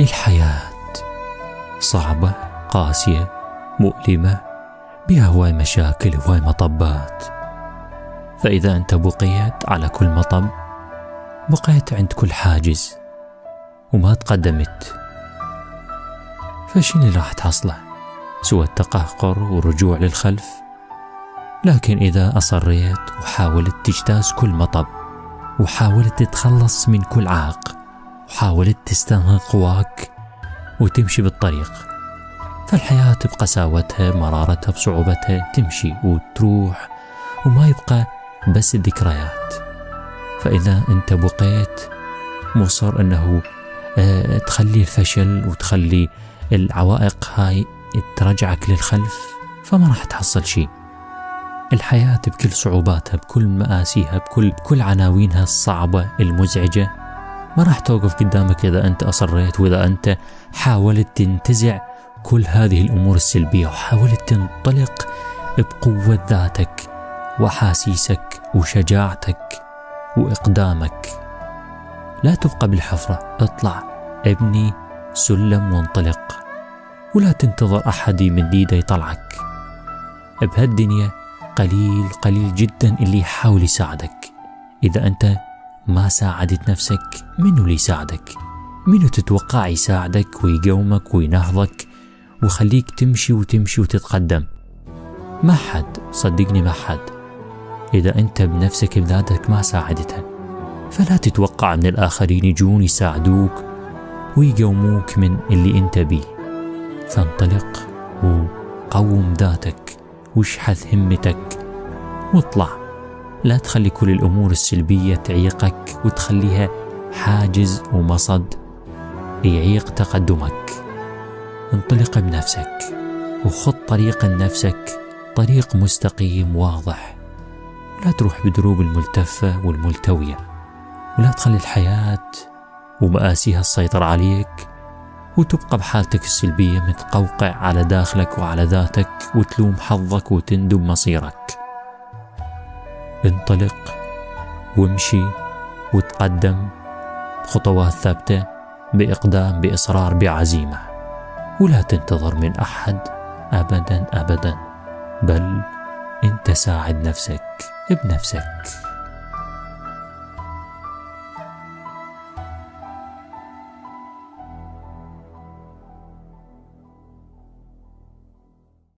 الحياة صعبة قاسية مؤلمة بها هواي مشاكل هواي مطبات. فإذا أنت بقيت على كل مطب بقيت عند كل حاجز وما تقدمت فشنو اللي راح تحصله سوى التقهقر ورجوع للخلف؟ لكن إذا أصريت وحاولت تجتاز كل مطب وحاولت تتخلص من كل عائق وحاولت تستنهض قواك وتمشي بالطريق فالحياة بقساوتها مرارتها بصعوبتها تمشي وتروح وما يبقى بس الذكريات فإذا أنت بقيت مصر أنه آه، تخلي الفشل وتخلي العوائق هاي ترجعك للخلف فما راح تحصل شيء. الحياة بكل صعوباتها بكل مآسيها بكل بكل عناوينها الصعبة المزعجة ما راح توقف قدامك إذا أنت أصريت وإذا أنت حاولت تنتزع كل هذه الأمور السلبية وحاولت تنطلق بقوة ذاتك وأحاسيسك وشجاعتك وإقدامك. لا تبقى بالحفرة اطلع ابني سلم وانطلق. ولا تنتظر أحد من ديده يطلعك. بهالدنيا قليل قليل جدا اللي يحاول يساعدك. إذا أنت ما ساعدت نفسك؟ منو اللي يساعدك؟ منو تتوقع يساعدك ويقومك وينهضك ويخليك تمشي وتمشي وتتقدم؟ ما حد صدقني ما حد. إذا أنت بنفسك بذاتك ما ساعدتها. فلا تتوقع من الآخرين يجون يساعدوك ويقوموك من اللي أنت بيه. فانطلق وقوم ذاتك واشحذ همتك واطلع. لا تخلي كل الأمور السلبية تعيقك وتخليها حاجز ومصد يعيق تقدمك. انطلق بنفسك وخط طريق لنفسك طريق مستقيم واضح. لا تروح بدروب الملتفة والملتوية. ولا تخلي الحياة ومآسيها تسيطر عليك وتبقى بحالتك السلبية متقوقع على داخلك وعلى ذاتك وتلوم حظك وتندم مصيرك. انطلق وامشي وتقدم بخطوات ثابتة بإقدام بإصرار بعزيمة. ولا تنتظر من أحد أبدا أبدا. بل أنت ساعد نفسك بنفسك.